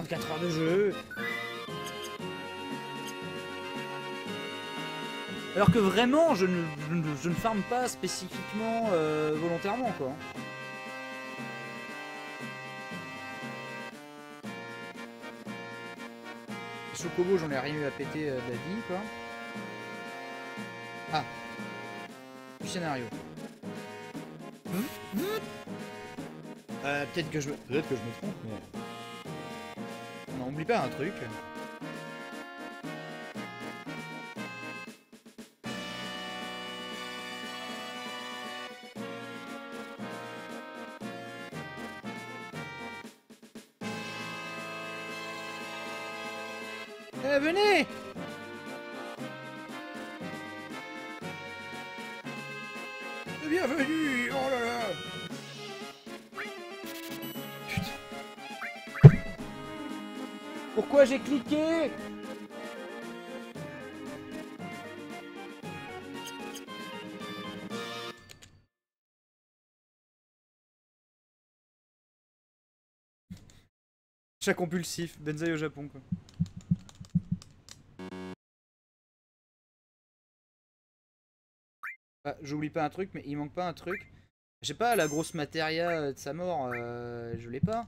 34 heures de jeu. Alors que vraiment, je ne, je ne, je ne farme pas spécifiquement euh, volontairement, quoi. Chocobo, j'en ai rien eu à péter euh, de la vie, quoi. Ah. Du scénario. Euh, peut-être que je me... Peut-être que je me trompe, mais... On n'oublie pas un truc. Cliqué Chat compulsif, Benzaï au Japon quoi. Ah, J'oublie pas un truc, mais il manque pas un truc. J'ai pas la grosse matéria euh, de sa mort, euh, je l'ai pas.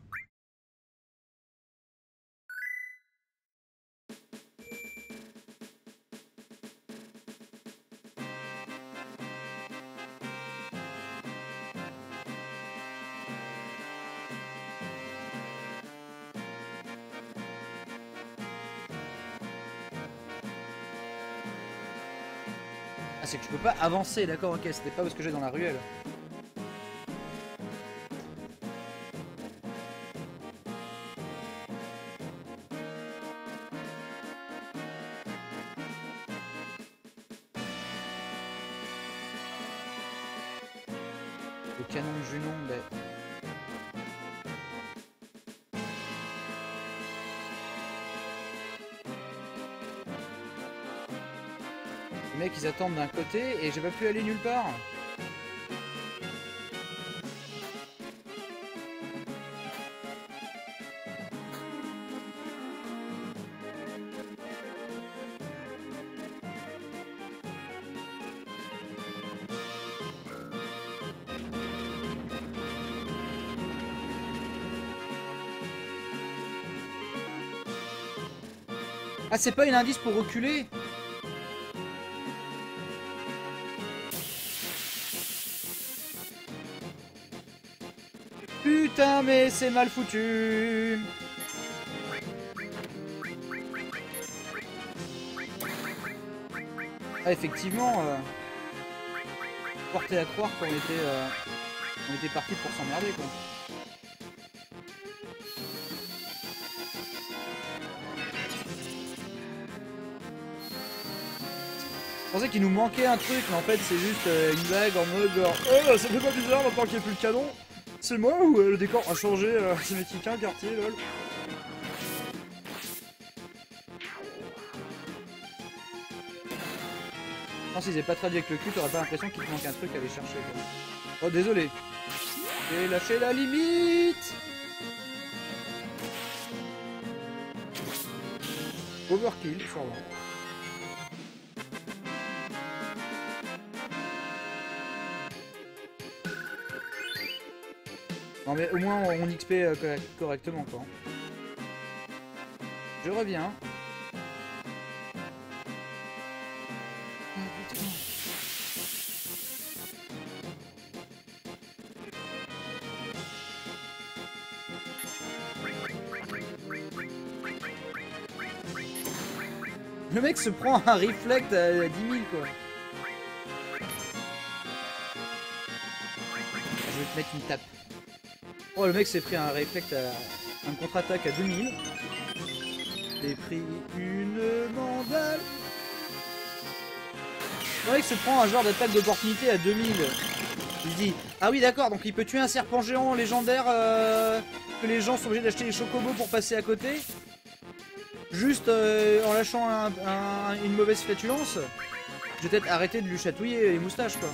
Ah, c'est que je peux pas avancer, d'accord, ok, c'était pas parce que j'ai dans la ruelle. D'un côté et j'ai pas pu aller nulle part. Ah c'est pas une indice pour reculer? Mais c'est mal foutu. Ah, effectivement, euh, porter à croire qu'on était, euh, on était parti pour s'emmerder, quoi. Je pensais qu'il nous manquait un truc, mais en fait c'est juste euh, une blague en mode genre Oh ça fait pas bizarre maintenant qu'il n'y a plus le canon C'est moi ou euh, le décor a changé euh, C'est mexicain, quartier, lol. Je pense qu'ils aient pas traduit avec le cul, t'aurais pas l'impression qu'il te manque un truc à aller chercher quoi. Oh désolé. J'ai lâché la limite. Overkill, sur Non mais au moins on XP euh, co- correctement quoi. Je reviens. Le mec se prend un reflect à 10 000 quoi. Je vais te mettre une tape. Oh le mec s'est pris un reflect à... un contre-attaque à 2000. J'ai pris une mandale. Le mec se prend un genre d'attaque d'opportunité à 2000. Il dit Ah oui d'accord donc il peut tuer un serpent géant légendaire euh, que les gens sont obligés d'acheter les chocobos pour passer à côté. Juste euh, en lâchant un- un- une mauvaise flatulence. Je vais peut-être arrêter de lui chatouiller les moustaches quoi.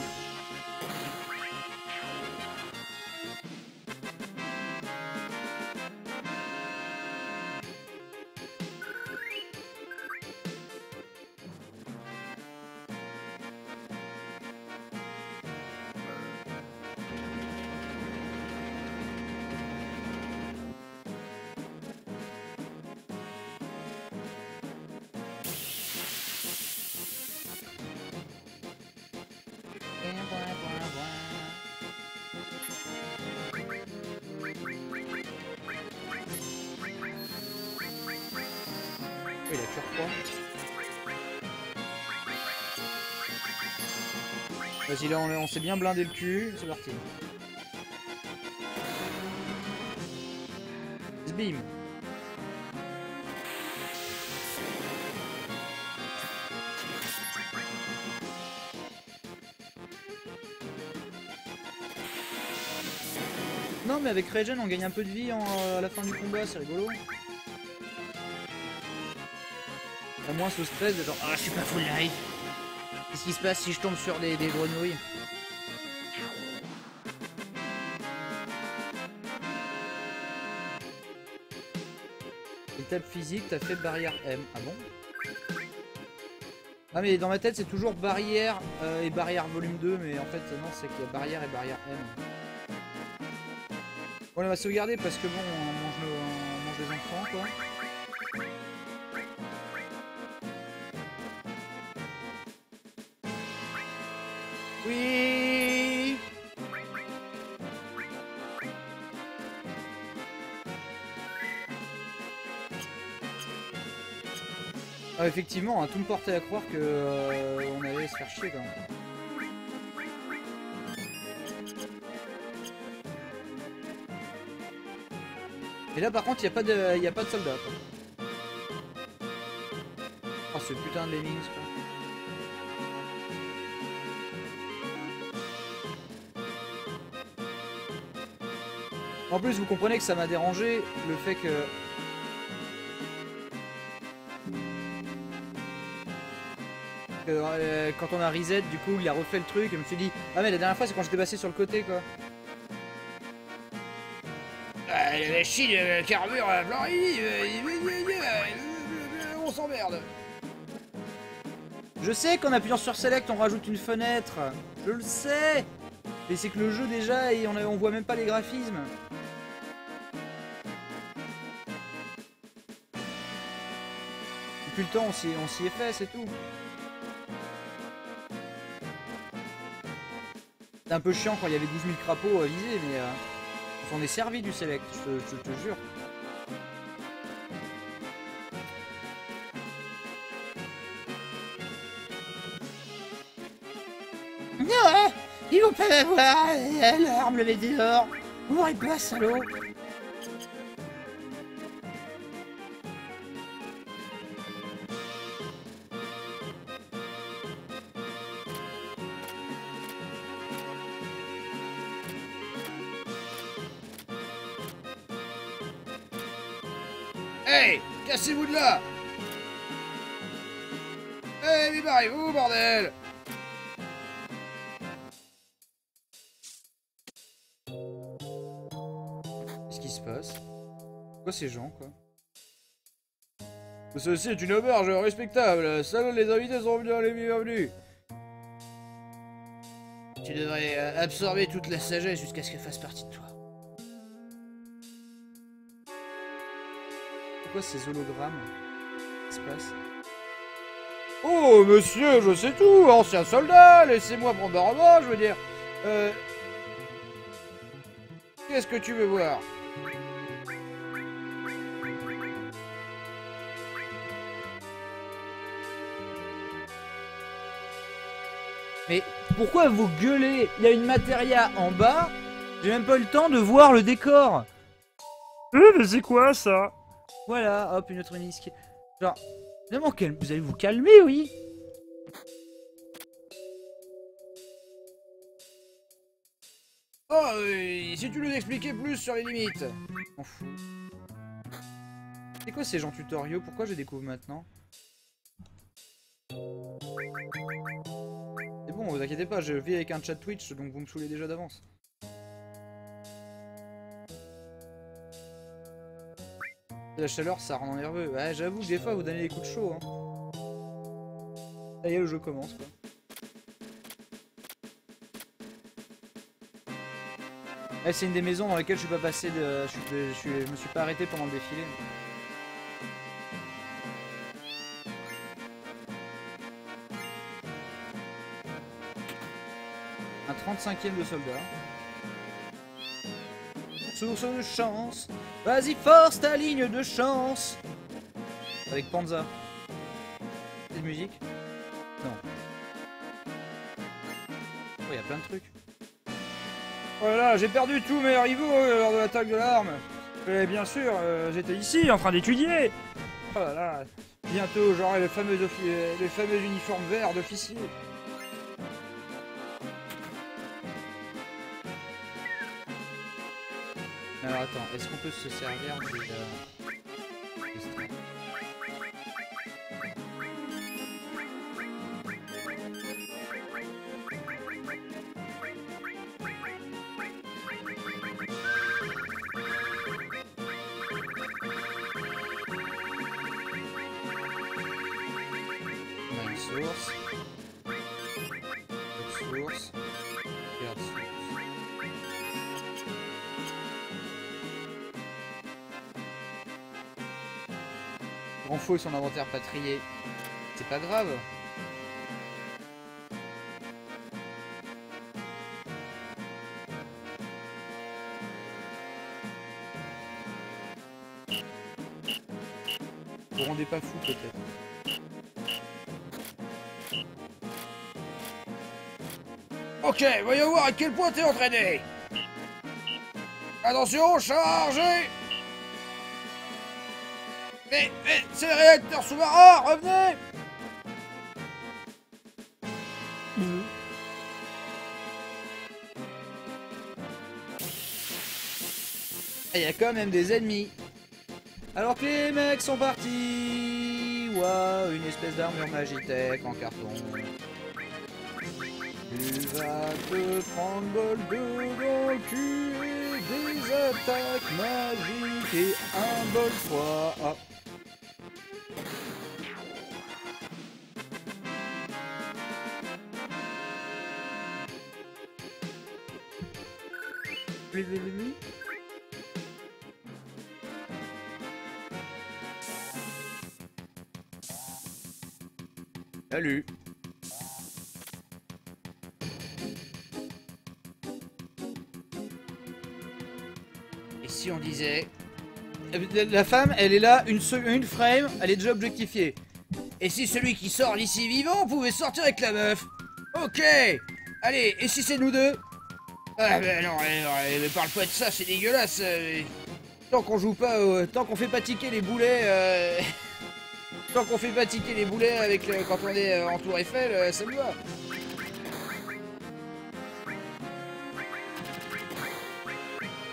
Vas-y, là, on, s'est bien blindé le cul. C'est parti. Bim. Non mais avec Regen on gagne un peu de vie en, à la fin du combat, c'est rigolo. À moins ce stress de genre ah je suis pas full life. Qu'est-ce qui se passe si je tombe sur des, grenouilles Étape physique, t'as fait barrière M. Ah bon Ah mais dans ma tête c'est toujours barrière euh, et barrière volume 2 mais en fait non c'est qu'il y a barrière et barrière M. Bon, on va sauvegarder parce que bon, on mange, le, on mange les enfants quoi. Ah, effectivement, hein, tout me portait à croire que euh, on allait se faire chier quand même. Et là par contre il n'y a, pas de, y a pas de soldats. Quoi. Oh ce putain de lemmings quoi. En plus vous comprenez que ça m'a dérangé le fait que... que euh, quand on a reset du coup il a refait le truc et je me suis dit ah mais la dernière fois c'est quand j'étais passé sur le côté quoi. Ah, la machine, blanc, on s'emmerde. Je sais qu'en appuyant sur Select, on rajoute une fenêtre. Je le sais. Mais c'est que le jeu, déjà, et on, on voit même pas les graphismes. Depuis le temps, on s'y est fait, c'est tout. C'est un peu chiant quand il y avait 12 000 crapauds à viser, mais... Euh... On s'en est servi du select, je, te jure. Non Ils vont pas m'avoir L'arme le met dehors Vous m'aurez pas, salaud Hey Cassez-vous de là Hey, mais barrez-vous, bordel Qu'est-ce qui se passe? Quoi ces gens, quoi? Ceci est une auberge respectable. Seuls les invités sont bien les bienvenus. Tu devrais euh, absorber toute la sagesse jusqu'à ce qu'elle fasse partie de toi. Quoi ces hologrammes Qu'est-ce qui se passe Oh, monsieur, je sais tout, ancien soldat, laissez-moi prendre un roman, je veux dire. Euh... Qu'est-ce que tu veux voir Mais pourquoi vous gueulez? Il y a une matéria en bas, j'ai même pas eu le temps de voir le décor. Eh, mais c'est quoi ça? Voilà, hop, une autre nisque. Genre, vraiment, vous allez vous calmer, oui Oh, si tu nous expliquais plus sur les limites. C'est quoi ces gens tutoriaux? Pourquoi je découvre maintenant? C'est bon, vous inquiétez pas, je vis avec un chat Twitch, donc vous me saoulez déjà d'avance. La chaleur, ça rend nerveux. Ouais, j'avoue que des fois, vous donnez des coups de chaud. Hein. Ça y est, le jeu commence, quoi. c'est une des maisons dans lesquelles je suis pas passé de... Je, me suis pas arrêté pendant le défilé. Un 35ème de soldat. Source de chance Vas-y, force ta ligne de chance Avec Panza. cette musique? Non. Oh, il y a plein de trucs. Voilà, j'ai perdu tous mes rivaux euh, lors de l'attaque de l'arme. Et bien sûr, euh, j'étais ici en train d'étudier. Oh là là, bientôt j'aurai le fameux, le fameux uniforme d'officier. Attends, est-ce qu'on peut se servir de Son inventaire patrié. C'est pas grave. Vous rendez pas fou peut-être. Ok, voyons voir à quel point t'es entraîné. Attention, chargez Mais, mais, c'est le réacteur sous-marin, revenez Il y a quand même des ennemis. Alors que les mecs sont partis. Waouh, une espèce d'armure Magitech en carton. Tu vas te prendre bol de dans le cul et des attaques magiques et un bol froid. Ah. Les ennemis. Salut. Et si on disait... Euh, La femme, elle est là, une, une frame, elle est déjà objectifiée. Et si celui qui sort d'ici vivant pouvait sortir avec la meuf? Ok. Allez, et si c'est nous deux? Ah ben non, parle pas de ça, c'est dégueulasse euh, Tant qu'on joue pas, tant qu'on fait pas tiquer les boulets... euh, Tant qu'on fait pas tiquer les boulets avec le- quand on est euh, en tour Eiffel, euh, ça me va.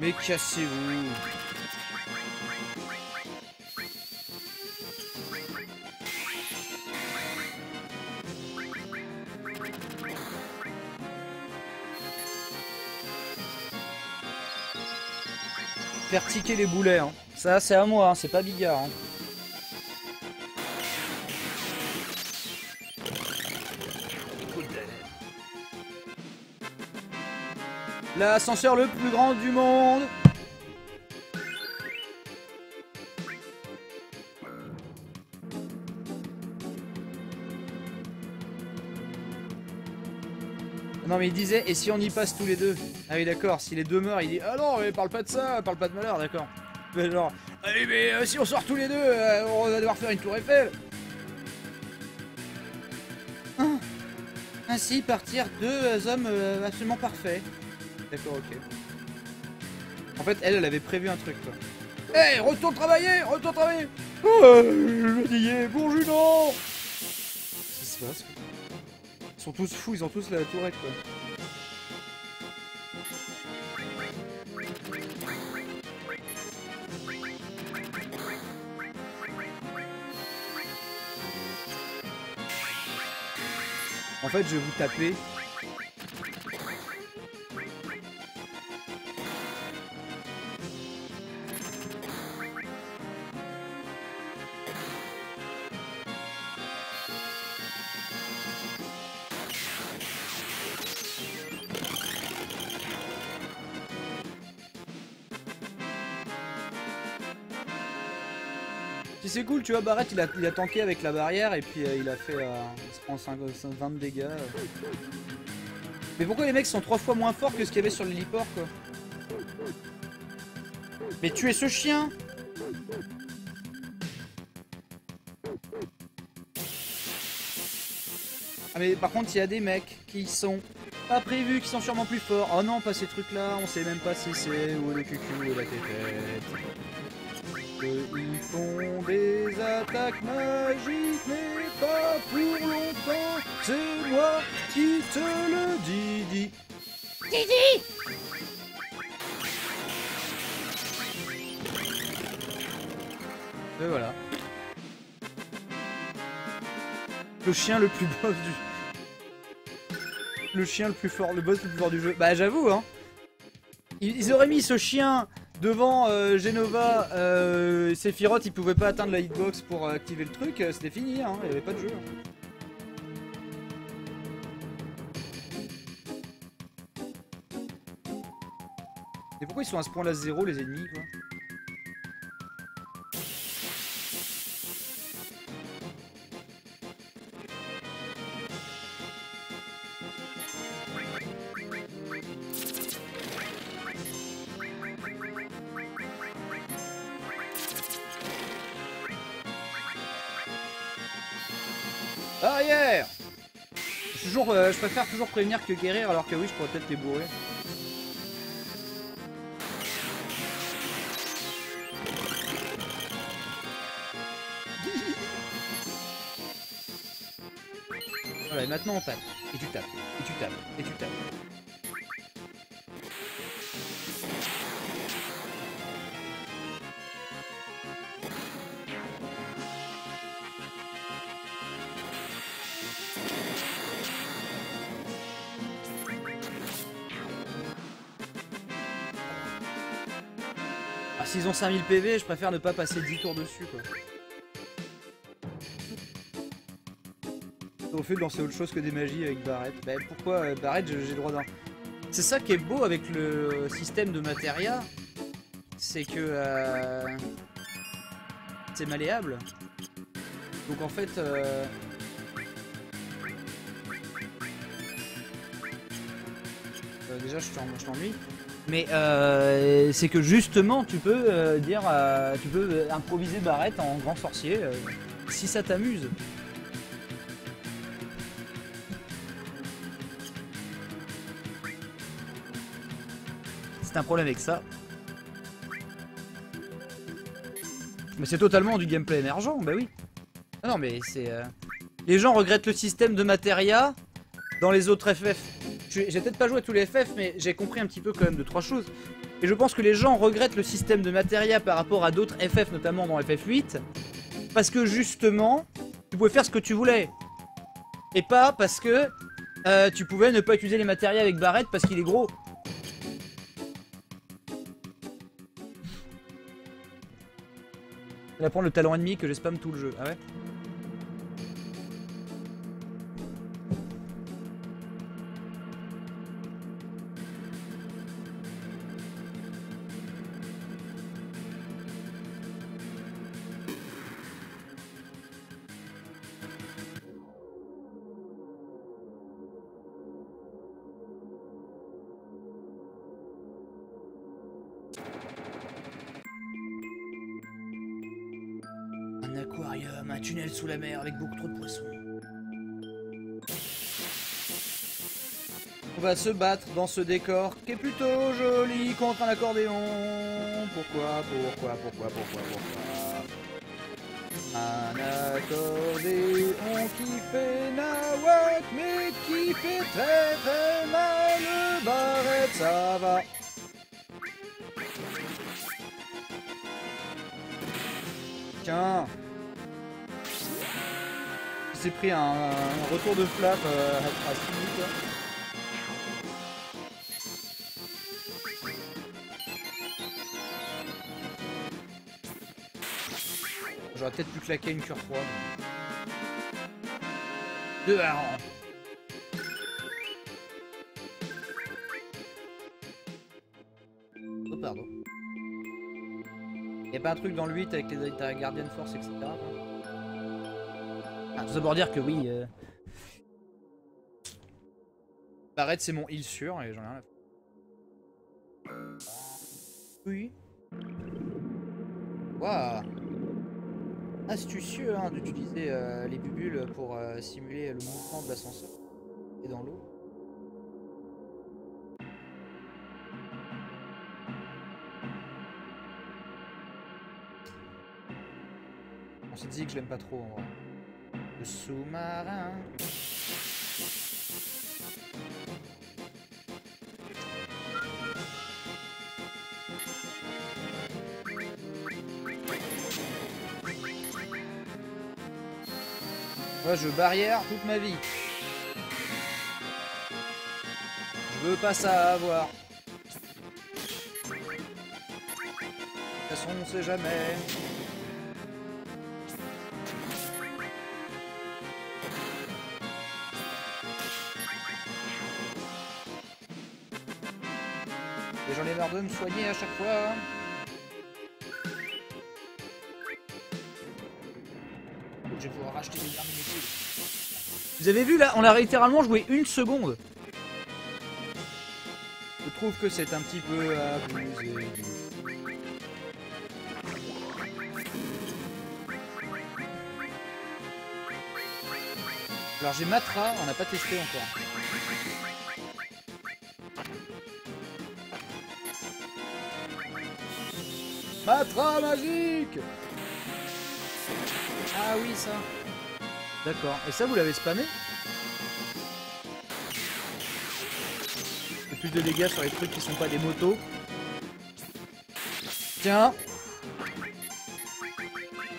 Mais cassez-vous. Faire tiquer les boulets, hein. Ça, c'est à moi, hein, c'est pas Bigard. hein. L'ascenseur le plus grand du monde Non mais il disait, et si on y passe tous les deux Ah oui d'accord, si les deux meurent, il dit Ah non mais parle pas de ça, parle pas de malheur, d'accord. Mais genre, allez mais euh, si on sort tous les deux, euh, on va devoir faire une tour Eiffel Ah. Ainsi partir deux euh, hommes euh, absolument parfaits. D'accord, ok. En fait, elle, elle avait prévu un truc, quoi. Hé, retourne travailler Retourne travailler Oh, je dis, bon Junon Qu'est-ce qui se passe quoi Ils sont tous fous, ils ont tous la tourette, quoi. Fait, je vais vous taper. Cool, tu vois, Barrett il a, il a tanké avec la barrière et puis euh, il a fait. euh, il se prend 5, 20 de dégâts. euh. Mais pourquoi les mecs sont trois fois moins forts que ce qu'il y avait sur l'héliport quoi? Mais tuez ce chien Ah mais par contre il y a des mecs qui sont pas prévus, qui sont sûrement plus forts. Oh non pas ces trucs là, on sait même pas si c'est ou le cucu ou la tétette. Ils font des attaques magiques mais pas pour longtemps. C'est moi qui te le dis. dis. Et voilà. Le chien le plus boss du... Le chien le plus fort, le boss le plus fort du jeu. Bah j'avoue hein. Ils auraient mis ce chien devant euh, Genova, euh, Sephiroth, il pouvait pas atteindre la hitbox pour activer le truc, euh, c'était fini, hein, il y avait pas de jeu. Et pourquoi ils sont à ce point-là zéro les ennemis quoi? Préfère toujours prévenir que guérir alors que oui je pourrais peut-être les bourrer. Voilà et maintenant on tape. Et tu tapes. Et tu tapes. Et tu tapes. S'ils ont 5000 PV, je préfère ne pas passer 10 tours dessus quoi. Au fait de lancer autre chose que des magies avec Barrett. Bah pourquoi euh, Barrett j'ai droit d'un. C'est ça qui est beau avec le système de Materia. C'est que euh, c'est malléable. Donc en fait euh, déjà je t'ennuie. Mais euh, c'est que justement tu peux euh, dire euh, tu peux euh, improviser Barrett en grand sorcier euh, si ça t'amuse. C'est un problème avec ça. Mais c'est totalement du gameplay émergent, bah oui. Ah non mais c'est... Les gens regrettent le système de Materia dans les autres FF. J'ai peut-être pas joué à tous les FF, mais j'ai compris un petit peu quand même de trois choses. Et je pense que les gens regrettent le système de Materia par rapport à d'autres FF, notamment dans FF8, parce que justement, tu pouvais faire ce que tu voulais. Et pas parce que euh, tu pouvais ne pas utiliser les matériels avec Barrett parce qu'il est gros. Il va prendre le talent ennemi que j'ai spam tout le jeu. Ah ouais? Avec beaucoup trop de poissons. On va se battre dans ce décor qui est plutôt joli contre un accordéon. Pourquoi, pourquoi, pourquoi, pourquoi, pourquoi? Un accordéon qui fait nawak mais qui fait très très mal. Barrette, ça va. Tiens s'est pris un, retour de flap euh, à, à 6 minutes là. J'aurais peut-être pu claquer une cure froide. Deux harengs. Oh pardon. Y'a pas un truc dans le 8 avec les Guardian Force, etc. tout d'abord dire que oui. Euh... C'est mon heal sûr et j'en ai rien à. Oui. Waouh. Astucieux hein, d'utiliser euh, les bubules pour euh, simuler le mouvement de l'ascenseur et dans l'eau. On s'est dit que je l'aime pas trop en vrai. Sous-marin. Moi je barrière toute ma vie. Je veux pas ça avoir. De toute façon on sait jamais. De me soigner à chaque fois. Je vais pouvoir racheter des armes inutiles. Vous avez vu là, on a littéralement joué une seconde. Je trouve que c'est un petit peu abusé. Alors j'ai Matra, on n'a pas testé encore. Matra magique Ah oui ça. D'accord. Et ça vous l'avez spammé? Et plus de dégâts sur les trucs qui sont pas des motos. Tiens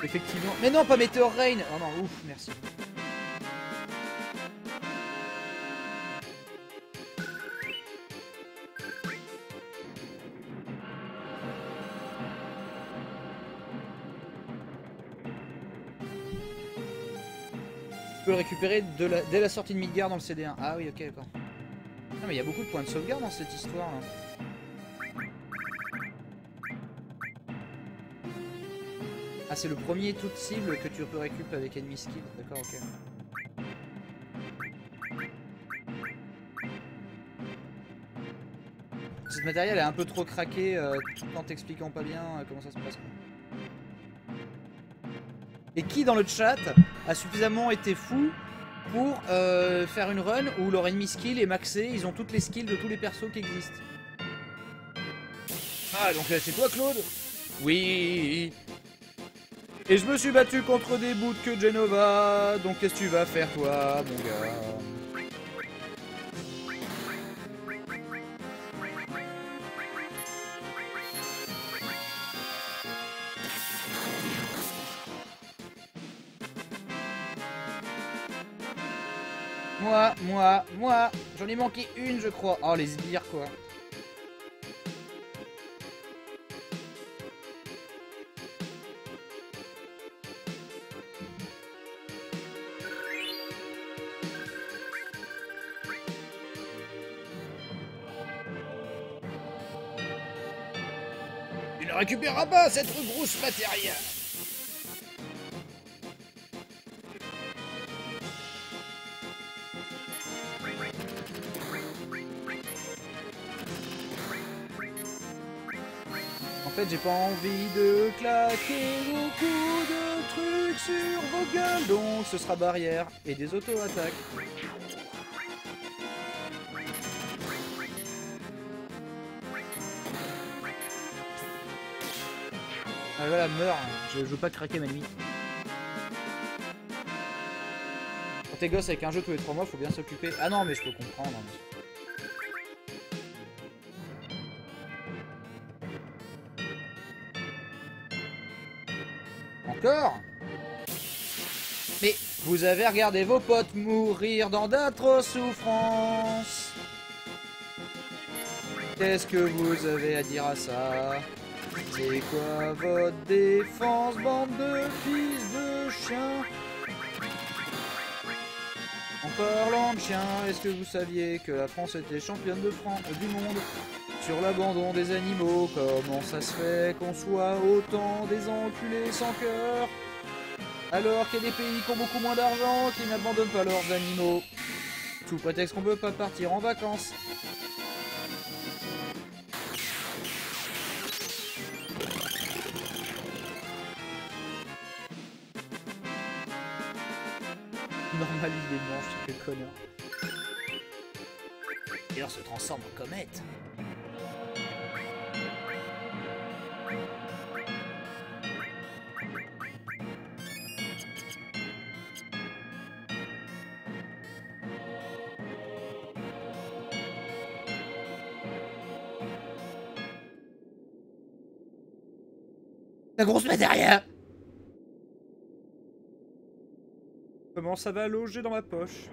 Effectivement. Mais non, pas Meteor Rain Oh non, ouf, merci. Récupérer dès la sortie de Midgard dans le CD1. Ah oui, ok, d'accord. Non mais il y a beaucoup de points de sauvegarde dans cette histoire là. Ah c'est le premier toute cible que tu peux récupérer avec Enemy Skill, d'accord, ok. Cette matériel est un peu trop craqué euh, tout en t'expliquant pas bien euh, comment ça se passe. Et qui dans le chat a suffisamment été fou pour euh, faire une run où leur ennemi skill est maxé, ils ont toutes les skills de tous les persos qui existent. Ah donc là c'est toi Claude? Oui. Et je me suis battu contre des bouts que Genova, donc qu'est-ce que tu vas faire toi mon gars? Moi, moi, j'en ai manqué une je crois. Oh les sbires quoi. Tu ne récupéreras pas cette grosse matériel. J'ai pas envie de claquer beaucoup de trucs sur vos gueules, donc ce sera barrière et des auto-attaques. Ah voilà, meurs, je, veux pas craquer ma nuit. Quand t'es gosse avec un jeu tous les 3 mois, faut bien s'occuper. Ah non, mais je peux comprendre. Mais vous avez regardé vos potes mourir dans d'atroces souffrances. Qu'est-ce que vous avez à dire à ça? C'est quoi votre défense, bande de fils de chiens? En parlant de chiens, est-ce que vous saviez que la France était championne de France du monde? Sur l'abandon des animaux Comment ça se fait qu'on soit autant des enculés sans cœur Alors qu'il y a des pays qui ont beaucoup moins d'argent qui n'abandonnent pas leurs animaux? Sous prétexte qu'on peut pas partir en vacances. normalise les manches, quel connard. Et alors se transforme en comète. La grosse derrière. Comment ça va loger dans ma poche?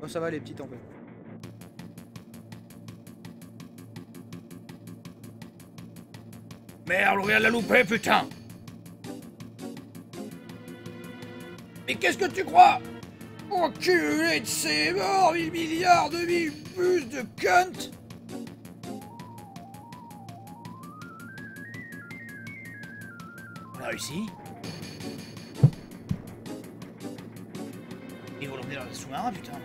Oh ça va les petites en fait. Merde, on vient de la louper, putain Mais qu'est-ce que tu crois Enculé de ces morts, 1000 milliards de mille plus de cunt On a réussi. Ils vont l'emmener dans le sous-marin, putain.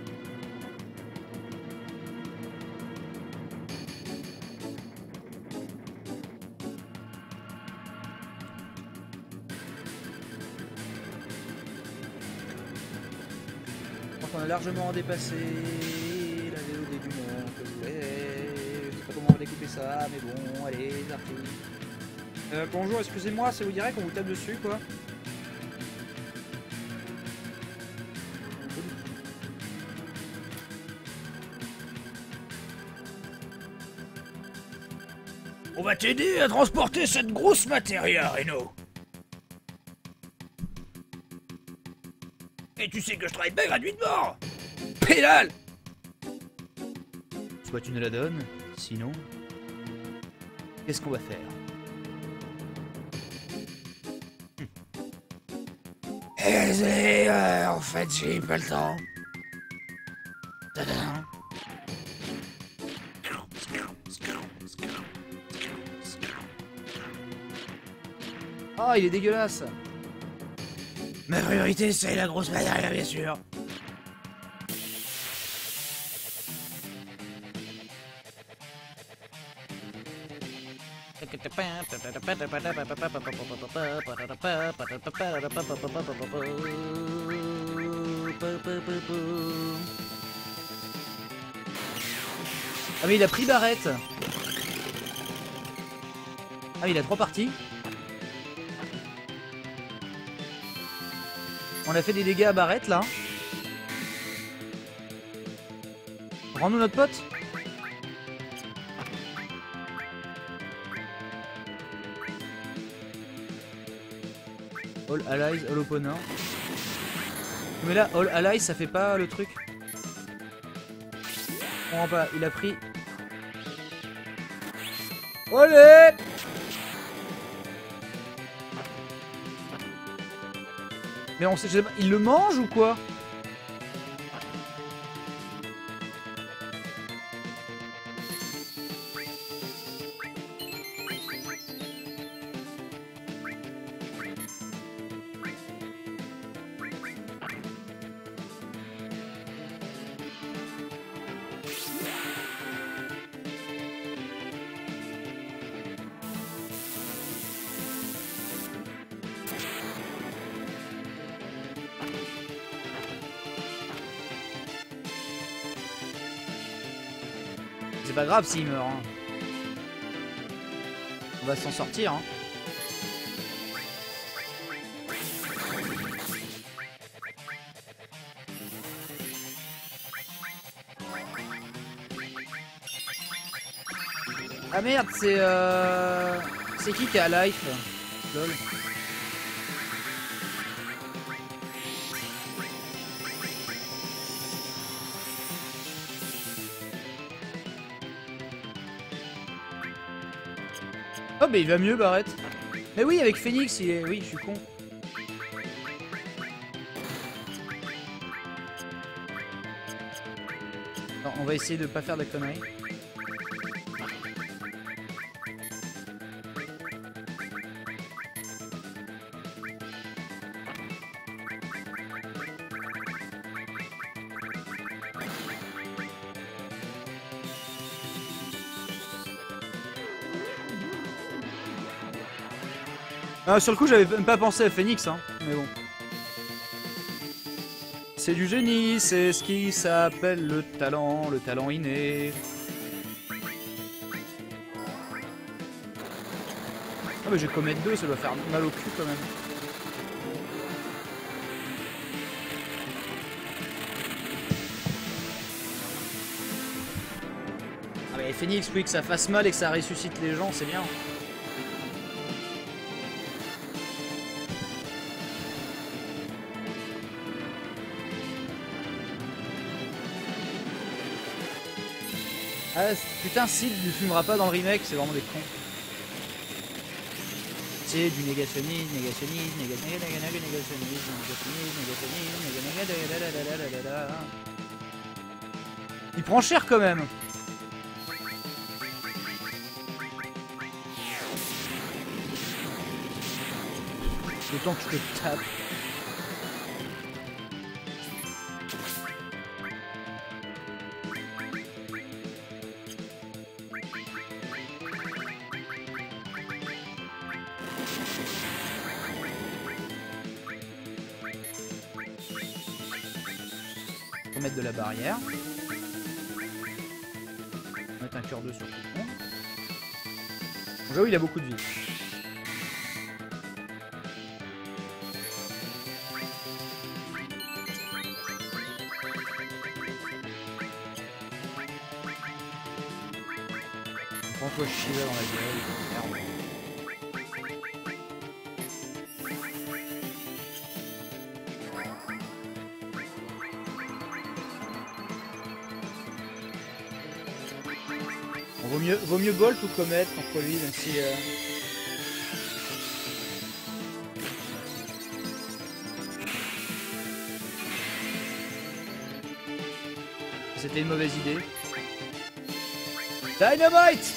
Largement dépassé la VOD du monde que je voulais. Je sais pas comment on va découper ça, mais bon, allez, c'est parti. Euh, bonjour, excusez-moi, ça vous dirait qu'on vous tape dessus, quoi On va t'aider à transporter cette grosse matière, Reno. Tu sais que je travaille bien gratuitement. Pédale Soit tu ne la donnes, sinon... Qu'est-ce qu'on va faire? Eh, désolé, euh, en fait, j'ai pas le temps. Tadam. Ah, il est dégueulasse Ma priorité, c'est la grosse matière, bien sûr. Ah mais il a pris Barrette Ah il a trois parties On a fait des dégâts à Barrette là Rends-nous notre pote All allies, all opponents. Mais là, all allies, ça fait pas le truc. Je comprends pas, il a pris. Allez Mais on sait, je sais pas, il le mange ou quoi? Pas grave s'il meurt. hein. On va s'en sortir. Hein. Ah merde, c'est euh... C'est qui qui à life. Mais il va mieux Barrett. Mais oui avec Phoenix il est... Oui je suis con. On va essayer de pas faire de conneries. Ah, sur le coup, j'avais même pas pensé à Phoenix, hein. Mais bon. C'est du génie, c'est ce qui s'appelle le talent, le talent inné. Ah mais j'ai commettre deux, ça doit faire mal au cul quand même. Ah mais Phoenix, oui, que ça fasse mal et que ça ressuscite les gens, c'est bien. Ah, putain, Sid ne fumera pas dans le remake, c'est vraiment des cons. C'est du négationnisme, négationnisme, négationnisme, négationnisme, négationnisme, négationnisme, Il prend cher quand même. Autant que je te tape. Il a beaucoup vaut mieux, vaut mieux Bolt ou Comet contre lui, même si... euh, C'était une mauvaise idée. Dynamite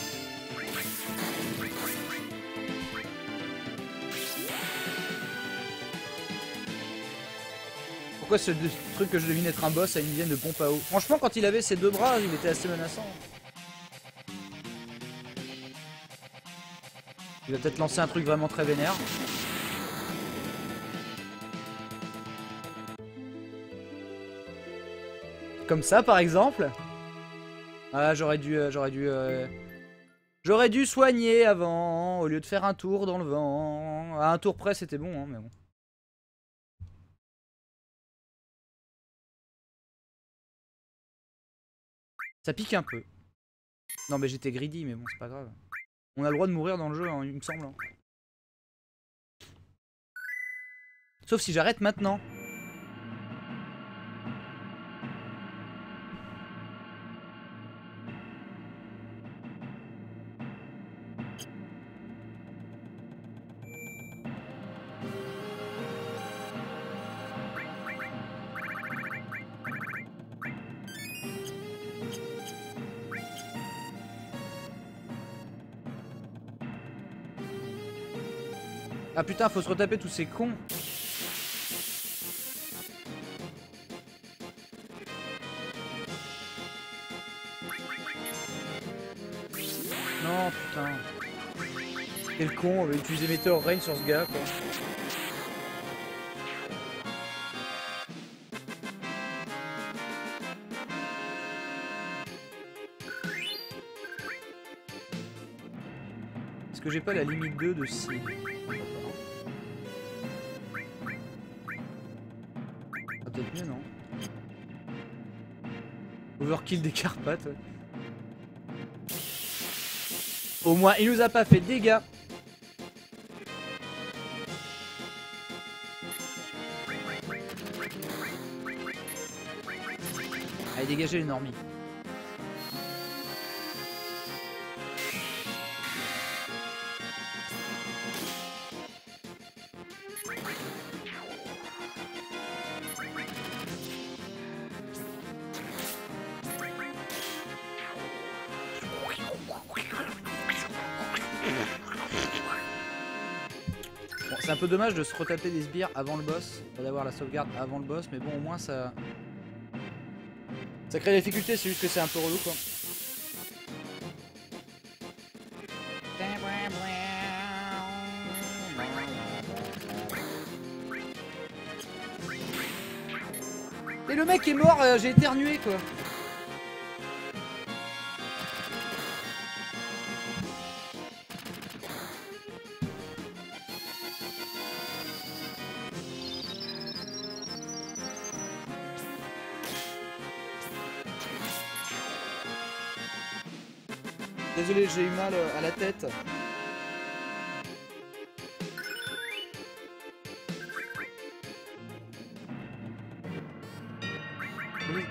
Pourquoi ce truc que je devine être un boss a une dizaine de pompes à eau? Franchement, quand il avait ses deux bras, il était assez menaçant. Il va peut-être lancer un truc vraiment très vénère. Comme ça, par exemple. Ah, j'aurais dû, euh, j'aurais dû, euh, j'aurais dû soigner avant, au lieu de faire un tour dans le vent. À un tour près, c'était bon, hein, mais bon. Ça pique un peu. Non, mais j'étais greedy, mais bon, c'est pas grave. On a le droit de mourir dans le jeu, hein, il me semble. hein. Sauf si j'arrête maintenant. Ah putain, faut se retaper tous ces cons. Non, putain. Quel con, on va utiliser Meteor Rain sur ce gars, quoi. Est-ce que j'ai pas la limite 2 de 6 Overkill des Carpates. Au moins, il nous a pas fait de dégâts. Allez, dégagez les normies. C'est un peu dommage de se retaper des sbires avant le boss, d'avoir la sauvegarde avant le boss, mais bon au moins ça... Ça crée des difficultés, c'est juste que c'est un peu relou quoi. Et le mec est mort, euh, j'ai éternué quoi Désolé, j'ai eu mal euh, à la tête.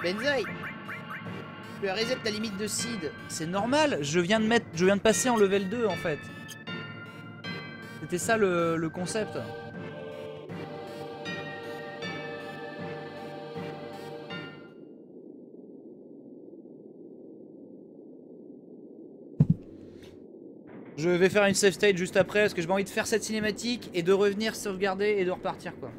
Benzoy Tu as reset ta limite de seed. C'est normal, je viens de mettre. Je viens de passer en level 2 en fait. C'était ça le, le concept. Je vais faire une save state juste après parce que j'ai envie de faire cette cinématique et de revenir sauvegarder et de repartir quoi.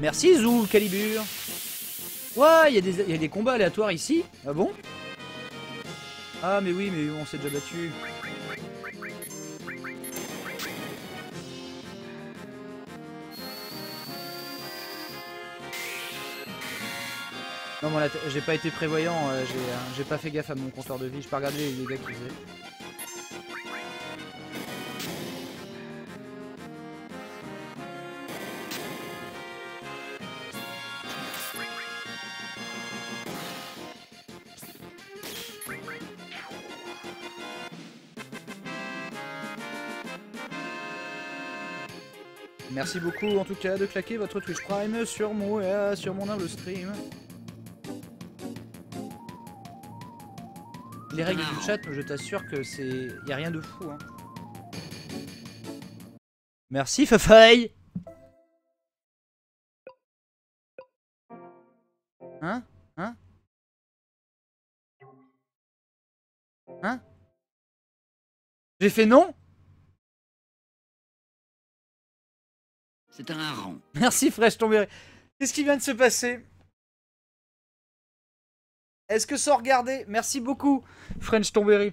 Merci Zou, Calibur. Ouais, il y, y a des combats aléatoires ici. Ah bon? Ah mais oui, mais on s'est déjà battu. Non, t- j'ai pas été prévoyant, euh, j'ai euh, j'ai pas fait gaffe à mon compteur de vie, j'ai pas regardé les dégâts qu'il faisait. Merci beaucoup en tout cas de claquer votre Twitch Prime sur mon, euh, sur mon humble stream. Les règles du chat, je t'assure que c'est. Y a rien de fou. Hein. Merci Fafaï Hein? Hein? Hein? J'ai fait non? C'est un hareng. Merci Fresh tombé. Qu'est-ce qui vient de se passer? Est-ce que sans regarder Merci beaucoup French Tomberry.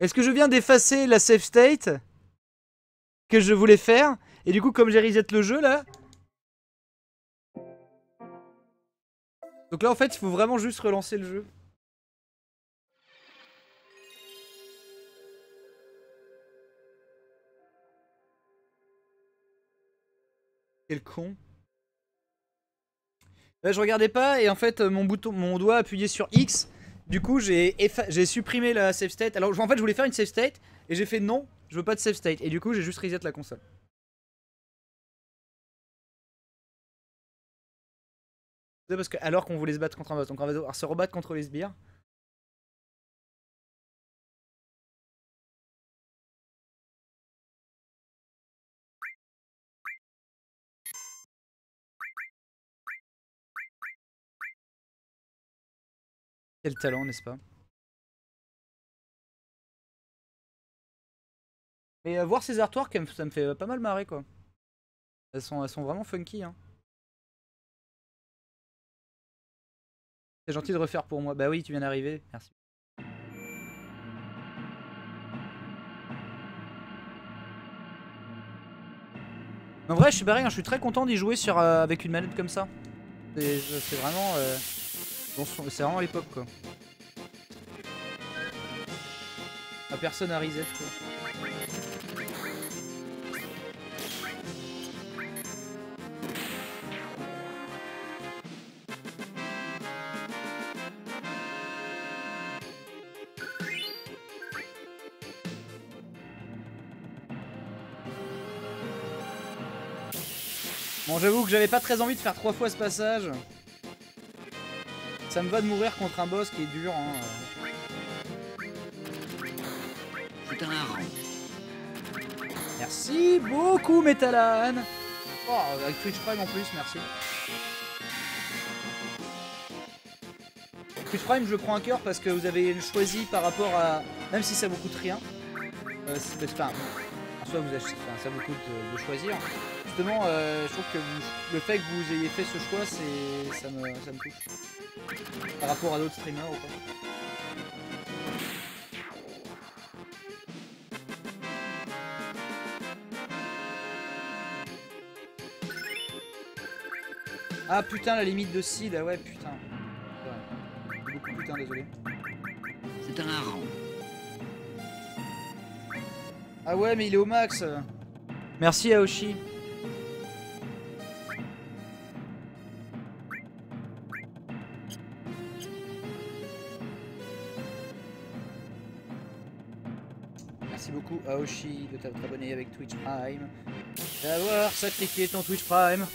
Est-ce que je viens d'effacer la save state que je voulais faire? Et du coup comme j'ai reset le jeu là Donc là en fait il faut vraiment juste relancer le jeu. Quel con. Ouais, je regardais pas et en fait mon bouton, mon doigt appuyé sur X. Du coup j'ai j'ai supprimé la save state. Alors en fait je voulais faire une save state et j'ai fait non, je veux pas de save state. Et du coup j'ai juste reset la console. Parce que alors qu'on voulait se battre contre un boss, donc on va devoir se rebattre contre les sbires. Quel talent, n'est-ce pas? Et euh, voir ces artworks, ça me- fait euh, pas mal marrer quoi. Elles sont, vraiment funky. Hein. C'est gentil de refaire pour moi. Bah oui, tu viens d'arriver. Merci. En vrai, je suis hein, je suis très content d'y jouer euh, avec une manette comme ça. C'est vraiment. C'est vraiment l'époque quoi. Ah, personne à reset quoi. Bon, j'avoue que j'avais pas très envie de faire trois fois ce passage. Ça me va de mourir contre un boss qui est dur. Hein. Hareng. Merci beaucoup, Metalan. Oh, avec Twitch Prime en plus, merci. Twitch Prime, je le prends à cœur parce que vous avez choisi par rapport à. Même si ça vous coûte rien. Euh, c'est- enfin, en soi, vous achetez, enfin, ça vous coûte de, de choisir. Justement, euh, je trouve que vous- le fait que vous ayez fait ce choix, c'est ça me, ça me touche. Par rapport à d'autres streamers ou quoi. Ah putain, la limite de seed, ah ouais putain. Ouais. Beaucoup putain, désolé. C'est un hareng. Ah ouais, mais il est au max. Merci Aoshi. Aoshi de t'être abonné avec Twitch Prime. D'avoir sacrifié ton Twitch Prime.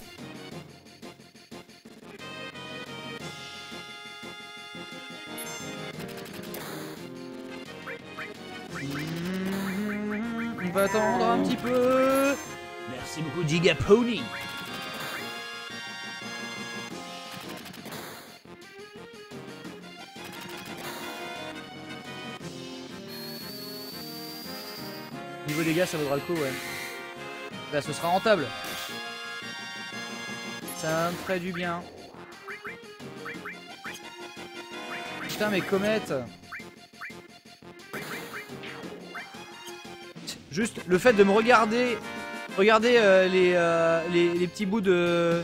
On va attendre un petit peu. Merci beaucoup, Gigapony. Dégâts, ça vaudra le coup, ouais. Bah, ce sera rentable. Ça me ferait du bien. Putain, mais comète. Juste le fait de me regarder, regarder euh, les, euh, les, les petits bouts de.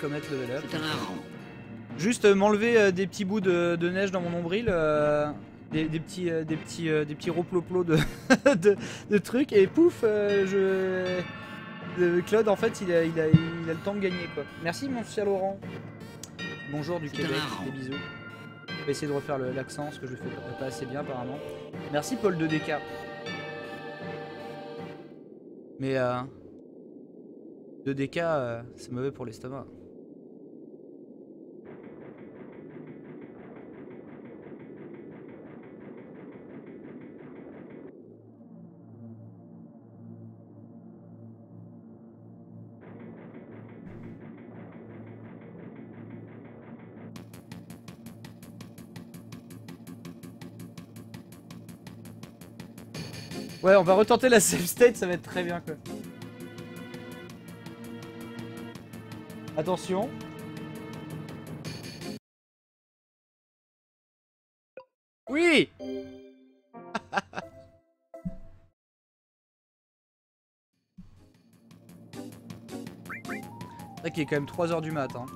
Voilà, comète level up. C'est un hareng. Juste euh, m'enlever euh, des petits bouts de, de neige dans mon nombril, euh, des, des petits, euh, des petits, euh, des petits roploplos de, de, de trucs et pouf, euh, je. euh, Claude, en fait, il a, il, a, il a le temps de gagner quoi. Merci mon cher Laurent. Bonjour du Québec, des bisous. Je vais essayer de refaire l'accent, ce que je fais pas assez bien apparemment. Merci Paul de DK. Mais euh, 2DK, euh, c'est mauvais pour l'estomac. Ouais, on va retenter la save state, ça va être très bien quoi. Attention. Oui C'est vrai qu'il est quand même 3h du mat. Hein.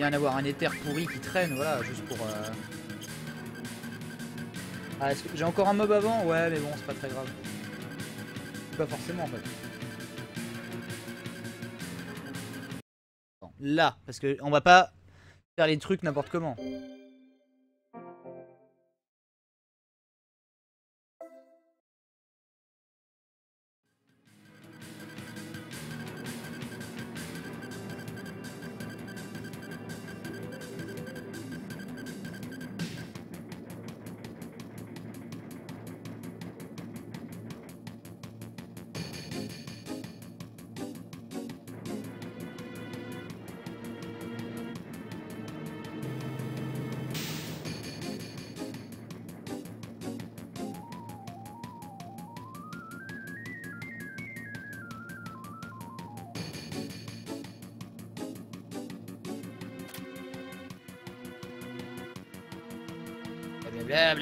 Bien avoir un éther pourri qui traîne, voilà, juste pour. euh, Ah, j'ai encore un mob avant? Ouais, mais bon, c'est pas très grave. Pas forcément en fait. Là, parce que on va pas faire les trucs n'importe comment.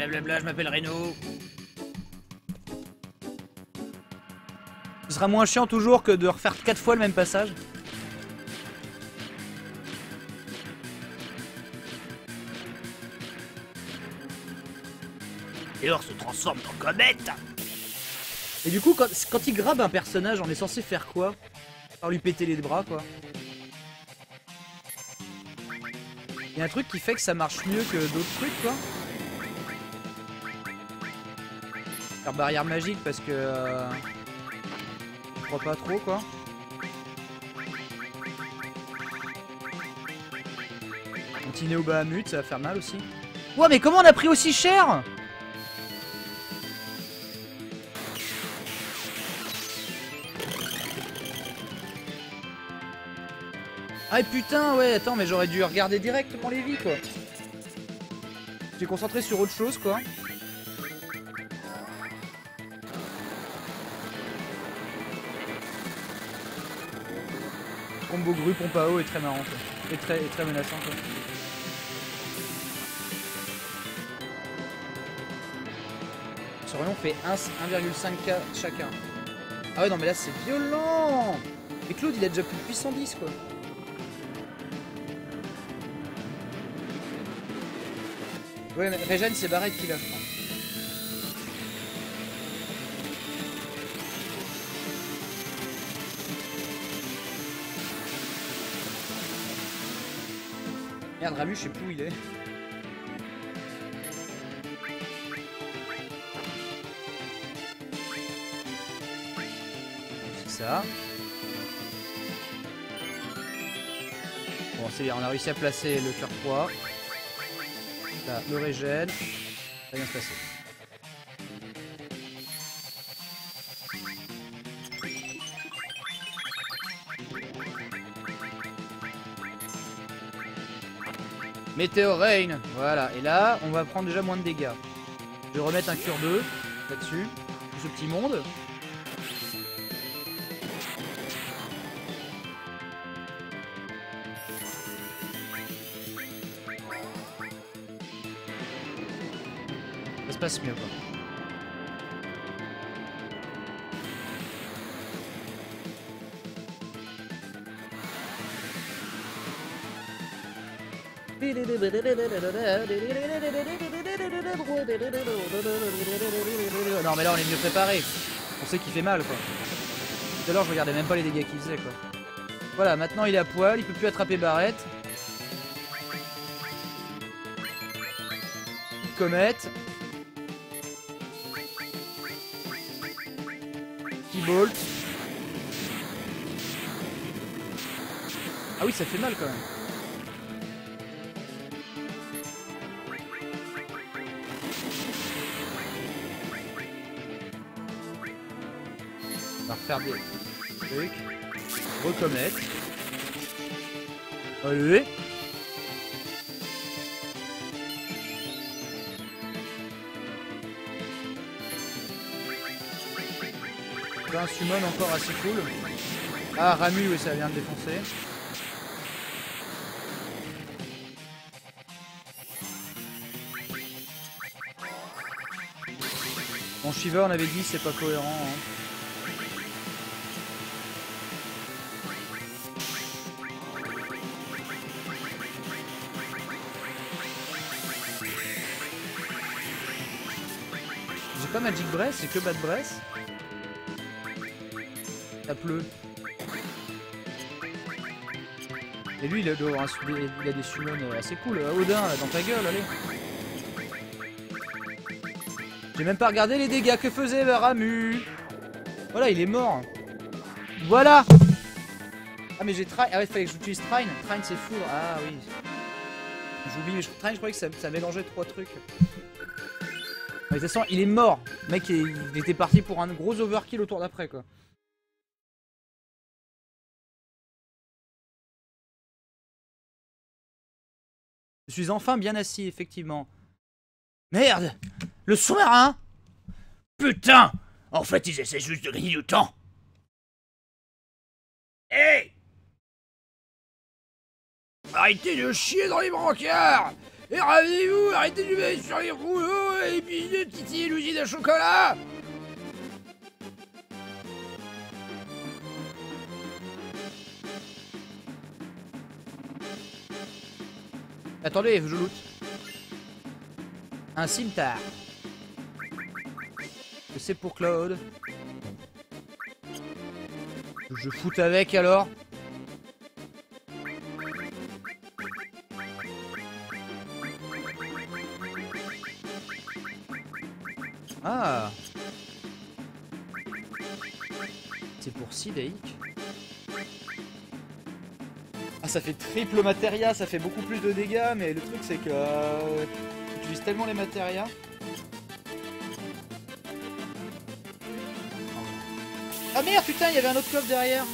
Blablabla, je m'appelle Reno. Ce sera moins chiant toujours que de refaire 4 fois le même passage. Et or se transforme en comète. Et du coup, quand, quand il grabe un personnage, on est censé faire quoi? Par lui péter les bras, quoi. Il y a un truc qui fait que ça marche mieux que d'autres trucs, quoi. Barrière magique parce que... Euh... Je crois pas trop, quoi. Continuer au Bahamut, ça va faire mal aussi. Ouais, mais comment on a pris aussi cher? Ah putain, ouais, attends, mais j'aurais dû regarder directement les vies, quoi. J'ai concentré sur autre chose, quoi. Combo grue, pompe à eau est très marrant, quoi. Et très, et très menaçant, quoi. Sorion fait 1,5k chacun. Ah ouais, non, mais là, c'est violent Et Claude, il a déjà plus de puissant 10, quoi. Ouais, mais Régène, c'est Barrett qui l'a, Ramu, je sais plus où il est. Ça. Bon, c'est bien, on a réussi à placer le cœur 3. Là, le régène. Ça va bien se passer. Météo Rain, voilà. Et là, on va prendre déjà moins de dégâts. Je vais remettre un cure 2 là-dessus. Ce petit monde. Ça se passe mieux quoi. Non mais là on est mieux préparé. On sait qu'il fait mal quoi. Tout à l'heure je regardais même pas les dégâts qu'il faisait quoi. Voilà, maintenant il est à poil, il peut plus attraper Barrette. Comète. Petit bolt. Ah oui ça fait mal quand même. Refaire des trucs. Recommettre. Allez. Pas un summon encore assez cool. Ah, Ramu, oui, ça vient de défoncer. Bon, Shiva, on avait dit, c'est pas cohérent. hein. Magic Breath, c'est que Bad Breath. Ça pleut. Et lui, il a, un su- il a des summons euh, assez cool. Euh, Odin, là, dans ta gueule, allez. J'ai même pas regardé les dégâts que faisait Ramu. Voilà, il est mort. Voilà Ah, mais j'ai Trine. Ah ouais, fallait que j'utilise Trine. Trine, c'est foudre. Ah oui. J'oublie, je... Trine, je croyais que ça, ça mélangeait trois trucs. De toute façon, il est mort. Mec, il, était parti pour un gros overkill au tour d'après, quoi. Je suis enfin bien assis, effectivement. Merde Le sous-marin Putain En fait, ils essaient juste de gagner du temps. Hé Arrêtez de chier dans les brancards Et ramenez-vous Arrêtez de mettre sur les rouleaux et puis de titiller l'usine à chocolat Attendez, je loot. Un cimetière. C'est pour Claude. Je foute avec alors. Ah C'est pour Sidaik. Ah ça fait triple matéria, ça fait beaucoup plus de dégâts, mais le truc c'est que... Euh, j'utilise tellement les matérias. Ah merde putain, il y avait un autre coffre derrière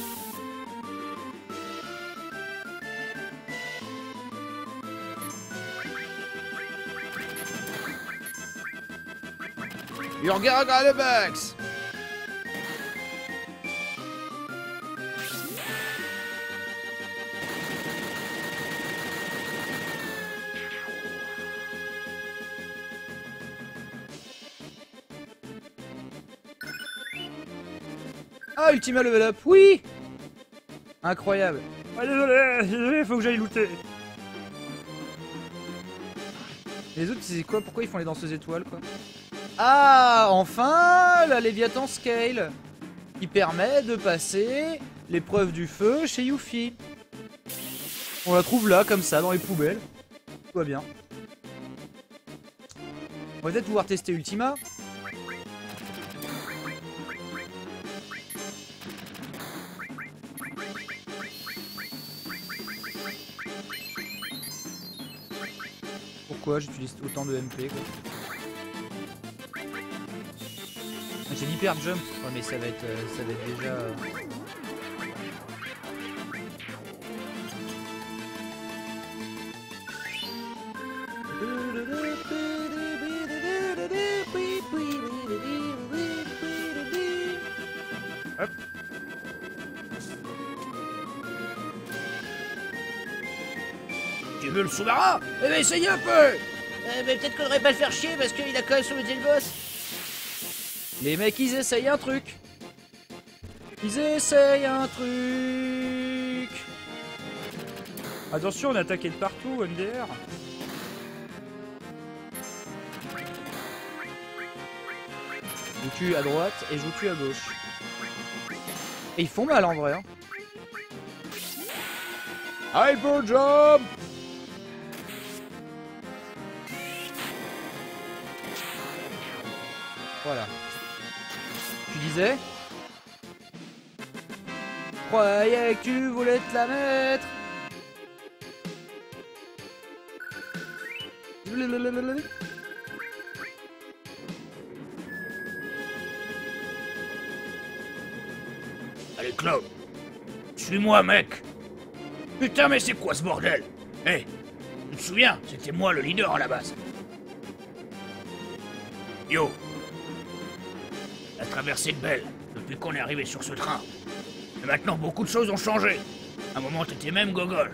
You're gonna got the bags. Ah, Ultima level up, oui Incroyable. Ah désolé, désolé, faut que j'aille looter. Les autres, c'est quoi? Pourquoi ils font les danseuses étoiles, quoi? Ah, enfin, la Léviathan Scale qui permet de passer l'épreuve du feu chez Yuffie. On la trouve là, comme ça, dans les poubelles. Tout va bien. On va peut-être pouvoir tester Ultima. Pourquoi j'utilise autant de MP quoi? J'ai l'hyper jump, ouais, mais ça va être, euh, ça va être déjà. euh, Hop. Tu veux le sous-marin? Eh ben essaye un peu Euh, mais peut-être qu'on devrait pas le faire chier parce qu'il a quand même sauvé le boss. Les mecs, ils essayent un truc. Ils essayent un truc. Attention, on est attaqué de partout, MDR. Je vous tue à droite et je vous tue à gauche? Et ils font mal en vrai. Hein. Hyper jump Voilà. Disais. Croyais que tu voulais te la mettre. Allez, Cloud Suis-moi, mec. Putain, mais c'est quoi ce bordel? Hé Tu te souviens? C'était moi le leader à la base. Yo La traversée de Belle, depuis qu'on est arrivé sur ce train. Et maintenant, beaucoup de choses ont changé. À un moment, t'étais même gogol.